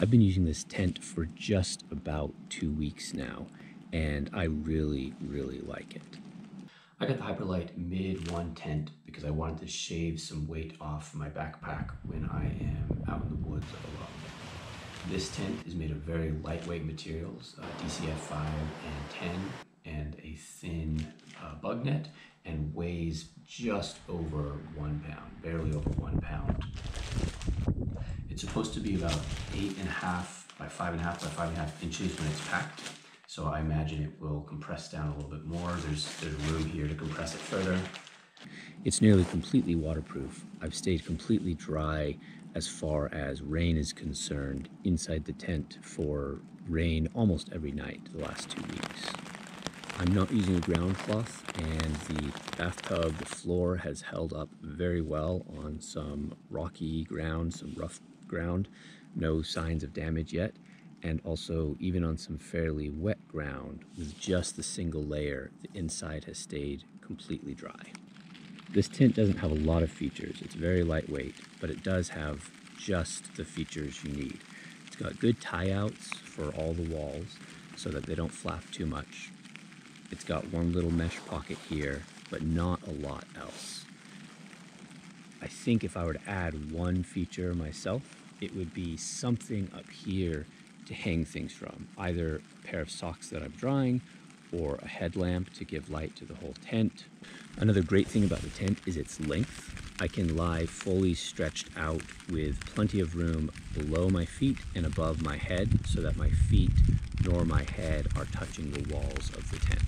I've been using this tent for just about two weeks now, and I really, really like it. I got the Hyperlite Mid 1 tent because I wanted to shave some weight off my backpack when I am out in the woods alone. This tent is made of very lightweight materials, uh, DCF 5 and 10, and a thin uh, bug net, and weighs just over one pound, barely over one pound. Supposed to be about eight and a half by five and a half by five and a half inches when it's packed. So I imagine it will compress down a little bit more. There's, there's room here to compress it further. It's nearly completely waterproof. I've stayed completely dry as far as rain is concerned inside the tent for rain almost every night the last two weeks. I'm not using a ground cloth and the bathtub, the floor has held up very well on some rocky ground, some rough ground, no signs of damage yet. And also even on some fairly wet ground with just the single layer, the inside has stayed completely dry. This tent doesn't have a lot of features. It's very lightweight, but it does have just the features you need. It's got good tie outs for all the walls so that they don't flap too much. It's got one little mesh pocket here, but not a lot else. I think if I were to add one feature myself, it would be something up here to hang things from. Either a pair of socks that I'm drying or a headlamp to give light to the whole tent. Another great thing about the tent is its length. I can lie fully stretched out with plenty of room below my feet and above my head so that my feet nor my head are touching the walls of the tent.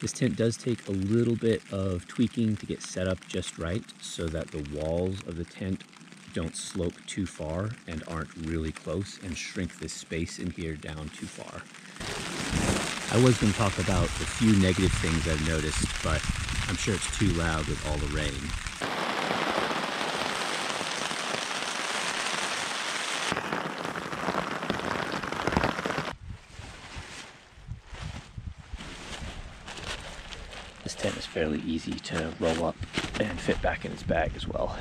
This tent does take a little bit of tweaking to get set up just right so that the walls of the tent don't slope too far and aren't really close and shrink this space in here down too far. I was going to talk about a few negative things I've noticed, but I'm sure it's too loud with all the rain. This tent is fairly easy to roll up and fit back in its bag as well.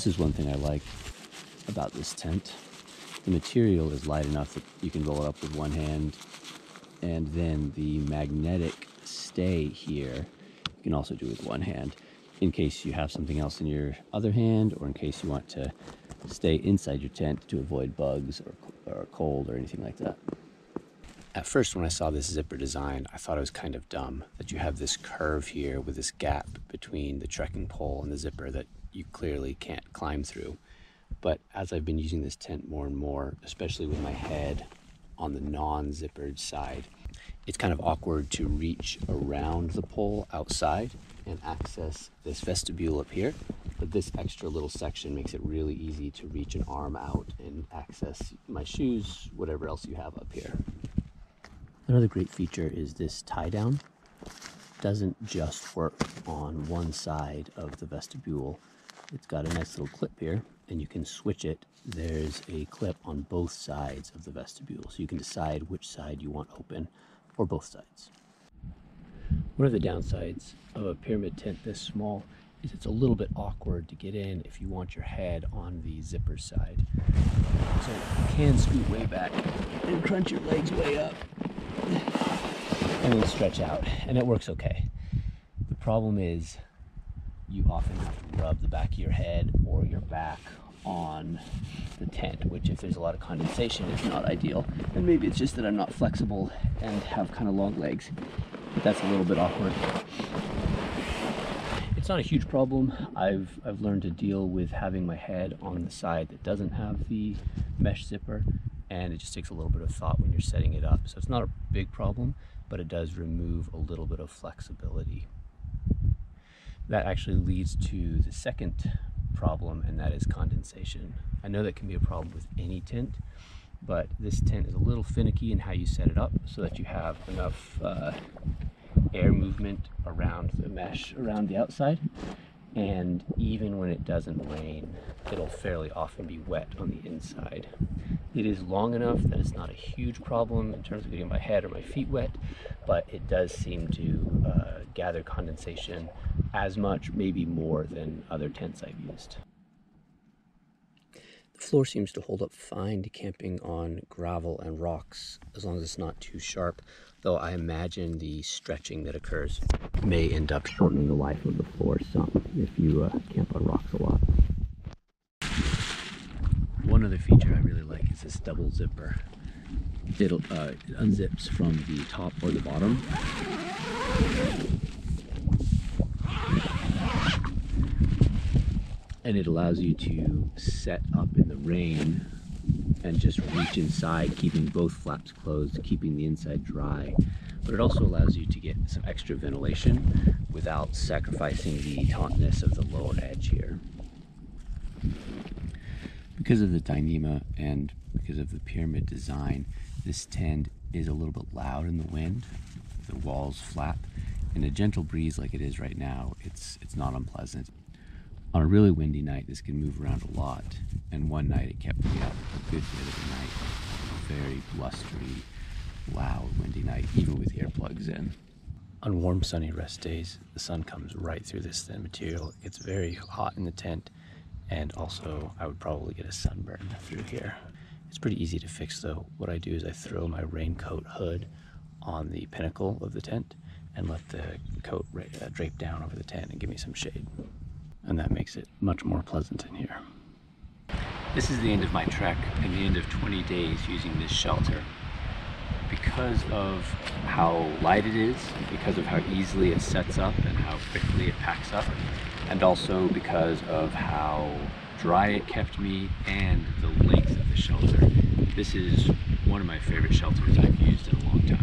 This is one thing I like about this tent. The material is light enough that you can roll it up with one hand and then the magnetic stay here you can also do with one hand in case you have something else in your other hand or in case you want to stay inside your tent to avoid bugs or, or cold or anything like that. At first, when I saw this zipper design, I thought it was kind of dumb that you have this curve here with this gap between the trekking pole and the zipper that you clearly can't climb through. But as I've been using this tent more and more, especially with my head on the non-zippered side, it's kind of awkward to reach around the pole outside and access this vestibule up here. But this extra little section makes it really easy to reach an arm out and access my shoes, whatever else you have up here. Another great feature is this tie down. Doesn't just work on one side of the vestibule it's got a nice little clip here and you can switch it. There's a clip on both sides of the vestibule so you can decide which side you want open or both sides. One of the downsides of a pyramid tent this small is it's a little bit awkward to get in if you want your head on the zipper side. So you can scoot way back and crunch your legs way up and then stretch out and it works okay. The problem is you often have to rub the back of your head or your back on the tent, which if there's a lot of condensation is not ideal. And maybe it's just that I'm not flexible and have kind of long legs, but that's a little bit awkward. It's not a huge problem. I've, I've learned to deal with having my head on the side that doesn't have the mesh zipper and it just takes a little bit of thought when you're setting it up. So it's not a big problem, but it does remove a little bit of flexibility that actually leads to the second problem, and that is condensation. I know that can be a problem with any tent, but this tent is a little finicky in how you set it up so that you have enough uh, air movement around the mesh around the outside and even when it doesn't rain, it'll fairly often be wet on the inside. It is long enough that it's not a huge problem in terms of getting my head or my feet wet, but it does seem to uh, gather condensation as much, maybe more than other tents I've used. The floor seems to hold up fine to camping on gravel and rocks as long as it's not too sharp, though I imagine the stretching that occurs may end up shortening the life of the floor some if you uh, camp on rocks a lot. One other feature I really like is this double zipper. It'll, uh, it unzips from the top or the bottom. And it allows you to set up in the rain and just reach inside, keeping both flaps closed, keeping the inside dry. But it also allows you to get some extra ventilation without sacrificing the tautness of the lower edge here. Because of the Dyneema and because of the pyramid design, this tent is a little bit loud in the wind. The walls flap. In a gentle breeze like it is right now, it's, it's not unpleasant. On a really windy night, this can move around a lot. And one night it kept me up a good bit of the night. A very blustery, loud, windy night, even with earplugs in. On warm, sunny rest days, the sun comes right through this thin material. It's very hot in the tent, and also I would probably get a sunburn through here. It's pretty easy to fix though. What I do is I throw my raincoat hood on the pinnacle of the tent and let the coat uh, drape down over the tent and give me some shade and that makes it much more pleasant in here. This is the end of my trek and the end of 20 days using this shelter. Because of how light it is, because of how easily it sets up and how quickly it packs up, and also because of how dry it kept me and the length of the shelter. This is one of my favorite shelters I've used in a long time.